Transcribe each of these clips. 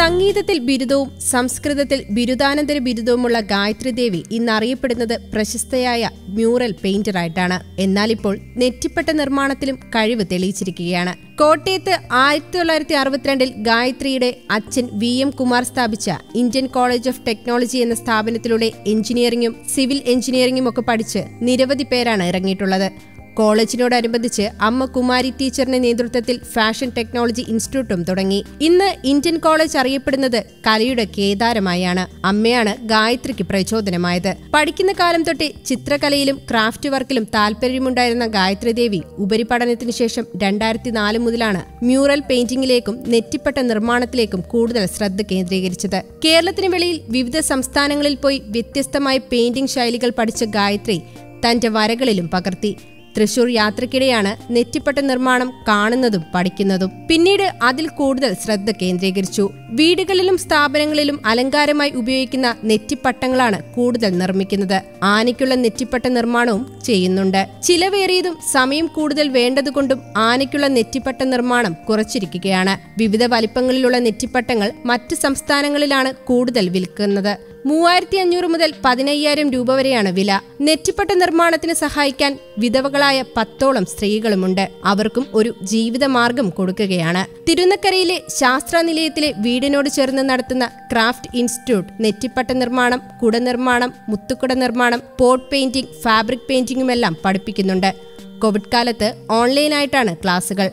സംഗീതത്തിൽ ബിരുദവും സംസ്കൃതത്തിൽ ബിരുദാനന്തര ബിരുദവുമുള്ള ഗായത്രി ദേവി ഇന്നറിയപ്പെടുന്നത് പ്രശസ്തയായ മ്യൂറൽ പെയിന്ററായിട്ടാണ് എന്നാൽ ഇപ്പോൾ നെറ്റിപ്പട്ട നിർമ്മാണത്തിലും കഴിവ് തെളിയിച്ചിരിക്കുകയാണ്. കോട്ടയത്ത് ആയിരത്തി തൊള്ളായിരത്തി അറുപത്തിരണ്ടിൽ ഗായത്രിയുടെ അച്ഛൻ വി എം കുമാർ സ്ഥാപിച്ച ഇന്ത്യൻ കോളേജ് ഓഫ് ടെക്നോളജി എന്ന സ്ഥാപനത്തിലൂടെ എഞ്ചിനീയറിംഗും സിവിൽ എഞ്ചിനീയറിംഗും ഒക്കെ പഠിച്ച് നിരവധി പേരാണ് ഇറങ്ങിയിട്ടുള്ളത്. കോളേജിനോടനുബന്ധിച്ച് അമ്മ കുമാരി ടീച്ചറിന്റെ നേതൃത്വത്തിൽ ഫാഷൻ ടെക്നോളജി ഇൻസ്റ്റിറ്റ്യൂട്ടും തുടങ്ങി. ഇന്ന് ഇന്ത്യൻ കോളേജ് അറിയപ്പെടുന്നത് കലയുടെ കേദാരമായാണ്. അമ്മയാണ് ഗായത്രിക്ക് പ്രചോദനമായത്. പഠിക്കുന്ന കാലം തൊട്ടേ ചിത്രകലയിലും ക്രാഫ്റ്റ് വർക്കിലും താല്പര്യമുണ്ടായിരുന്ന ഗായത്രി ദേവി ഉപരിപഠനത്തിന് ശേഷം രണ്ടായിരത്തി നാല് മുതലാണ് മ്യൂറൽ പെയിന്റിംഗിലേക്കും നെറ്റിപ്പട്ട നിർമ്മാണത്തിലേക്കും കൂടുതൽ ശ്രദ്ധ കേന്ദ്രീകരിച്ചത്. കേരളത്തിന് വെളിയിൽ വിവിധ സംസ്ഥാനങ്ങളിൽ പോയി വ്യത്യസ്തമായ പെയിന്റിംഗ് ശൈലികൾ പഠിച്ച ഗായത്രി തന്റെ വരകളിലും പകർത്തി. തൃശൂർ യാത്രക്കിടെയാണ് നെറ്റിപ്പട്ട നിർമ്മാണം കാണുന്നതും പഠിക്കുന്നതും. പിന്നീട് അതിൽ കൂടുതൽ ശ്രദ്ധ കേന്ദ്രീകരിച്ചു. വീടുകളിലും സ്ഥാപനങ്ങളിലും അലങ്കാരമായി ഉപയോഗിക്കുന്ന നെറ്റിപ്പട്ടങ്ങളാണ് കൂടുതൽ നിർമ്മിക്കുന്നത്. ആനയ്ക്കുള്ള നെറ്റിപ്പട്ട നിർമ്മാണവും ചെയ്യുന്നുണ്ട്. ചിലവേറിയതും സമയം കൂടുതൽ വേണ്ടതുകൊണ്ടും ആനയ്ക്കുള്ള നെറ്റിപ്പട്ട നിർമ്മാണം കുറച്ചിരിക്കുകയാണ്. വിവിധ വലിപ്പങ്ങളിലുള്ള നെറ്റിപ്പട്ടങ്ങൾ മറ്റ് സംസ്ഥാനങ്ങളിലാണ് കൂടുതൽ വിൽക്കുന്നത്. മൂവായിരത്തി അഞ്ഞൂറ് മുതൽ പതിനയ്യായിരം രൂപ വരെയാണ് വില. നെറ്റിപ്പട്ട നിർമ്മാണത്തിന് സഹായിക്കാൻ വിധവകളായ പത്തോളം സ്ത്രീകളുമുണ്ട്. അവർക്കും ഒരു ജീവിതമാർഗം കൊടുക്കുകയാണ്. തിരുനക്കരയിലെ ശാസ്ത്ര നിലയത്തിലെ വീടിനോട് ചേർന്ന് നടത്തുന്ന ക്രാഫ്റ്റ് ഇൻസ്റ്റിറ്റ്യൂട്ട് നെറ്റിപ്പട്ട നിർമ്മാണം കുടനിർമ്മാണം മുത്തുക്കുട നിർമ്മാണം പോട്ട് പെയിന്റിംഗ് ഫാബ്രിക് പെയിന്റിംഗുമെല്ലാം പഠിപ്പിക്കുന്നുണ്ട്. കോവിഡ് കാലത്ത് ഓൺലൈനായിട്ടാണ് ക്ലാസുകൾ.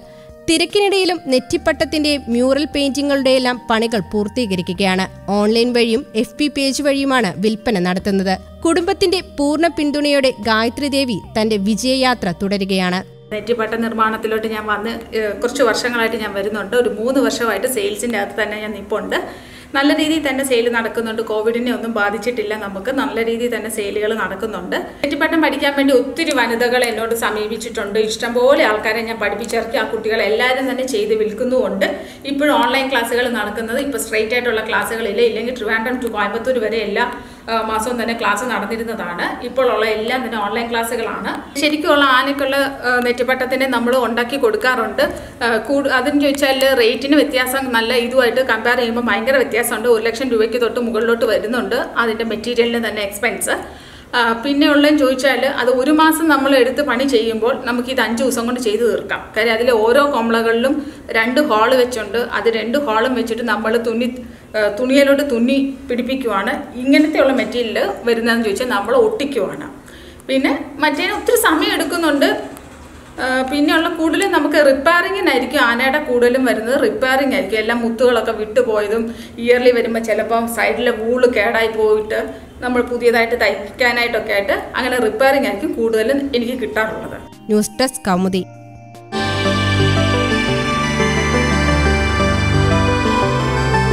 തിരക്കിനിടയിലും നെറ്റിപ്പട്ടത്തിന്റെ മ്യൂറൽ പെയിന്റിങ്ങുകളുടെയെല്ലാം പണികൾ പൂർത്തീകരിക്കുകയാണ്. ഓൺലൈൻ വഴിയും എഫ് പി പേജ് വഴിയുമാണ് വിൽപ്പന നടത്തുന്നത്. കുടുംബത്തിന്റെ പൂർണ പിന്തുണയോടെ ഗായത്രി ദേവി തന്റെ വിജയയാത്ര തുടരുകയാണ്. നെറ്റിപ്പട്ട നിർമ്മാണത്തിലോട്ട് ഞാൻ വന്ന് കുറച്ച് വർഷങ്ങളായിട്ട് ഞാൻ വരുന്നുണ്ട്. ഒരു മൂന്ന് വർഷമായിട്ട് സെയിൽസിന്റെ അകത്ത് തന്നെ ഞാൻ നിൽപ്പുണ്ട് നല്ല രീതിയിൽ തന്നെ സെയിൽ നടക്കുന്നുണ്ട്. കോവിഡിനെ ഒന്നും ബാധിച്ചിട്ടില്ല നമുക്ക്. നല്ല രീതിയിൽ തന്നെ സെയിലുകൾ നടക്കുന്നുണ്ട്. നെറ്റിപ്പട്ടം പഠിക്കാൻ വേണ്ടി ഒത്തിരി വനിതകൾ എന്നോട് സമീപിച്ചിട്ടുണ്ട്. ഇഷ്ടംപോലെ ആൾക്കാരെ ഞാൻ പഠിപ്പിച്ചിറക്കി ആ കുട്ടികൾ എല്ലാവരും തന്നെ ചെയ്ത് വിൽക്കുന്നുമുണ്ട്. ഇപ്പോഴും ഓൺലൈൻ ക്ലാസ്സുകൾ നടക്കുന്നത് ഇപ്പോൾ സ്ട്രെയിറ്റ് ആയിട്ടുള്ള ക്ലാസ്സുകളില്ല ഇല്ലെങ്കിൽ ട്രിവാൻഡ്രം ടു കോയമ്പത്തൂർ വരെ എല്ലാ മാസവും തന്നെ ക്ലാസ് നടന്നിരുന്നതാണ്. ഇപ്പോൾ ഉള്ള എല്ലാം തന്നെ ഓൺലൈൻ ക്ലാസ്സുകളാണ് ശരിക്കുമുള്ള ആനയ്ക്കുള്ള ആ, നെറ്റിപ്പട്ടത്തിനെ നമ്മൾ ഉണ്ടാക്കി കൊടുക്കാറുണ്ട്. കൂടു- അതെന്ന് ചോദിച്ചാൽ റേറ്റിന് വ്യത്യാസം നല്ല ഇതുമായിട്ട് കമ്പയർ ചെയ്യുമ്പോൾ ഭയങ്കര വ്യത്യാസമുണ്ട് ഒരു ലക്ഷം രൂപയ്ക്ക് തൊട്ട് മുകളിലോട്ട് വരുന്നുണ്ട് അതിന്റെ മെറ്റീരിയലിന് തന്നെ എക്സ്പെൻസ് പിന്നെ ഉള്ളതെന്ന് ചോദിച്ചാൽ അത് ഒരു മാസം നമ്മൾ എടുത്ത് പണി ചെയ്യുമ്പോൾ നമുക്ക് ഇത് അഞ്ച് ദിവസം കൊണ്ട് ചെയ്തു തീർക്കാം. കാര്യം അതിലെ ഓരോ കോമളകളിലും രണ്ട് ഹോൾ വെച്ചുണ്ട്. അത് രണ്ട് ഹോളും വെച്ചിട്ട് നമ്മൾ തുന്നി തുണിയിലോട്ട് തുന്നി പിടിപ്പിക്കുവാണ്. ഇങ്ങനത്തെയുള്ള മെറ്റീരിയൽ വരുന്നതെന്ന് ചോദിച്ചാൽ നമ്മൾ ഒട്ടിക്കുവാണ്. പിന്നെ മറ്റേ ഒത്തിരി സമയം എടുക്കുന്നുണ്ട്. പിന്നെയുള്ള കൂടുതലും നമുക്ക് റിപ്പയറിങ്ങിനായിരിക്കും ആനയുടെ കൂടുതലും വരുന്നത്. റിപ്പയറിംഗ് ആയിരിക്കും എല്ലാം മുത്തുകളൊക്കെ വിട്ടുപോയതും ഇയർലി വരുമ്പോൾ ചിലപ്പോൾ സൈഡിലെ വൂൾ കേടായി പോയിട്ട് നമ്മൾ പുതിയതായിട്ട് തയ്ക്കാനായിട്ടൊക്കെ ആയിട്ട് അങ്ങനെ റിപ്പയറിംഗ് ആയിരിക്കും കൂടുതലും എനിക്ക് കിട്ടാറുള്ളത്. News desk Kaumudi.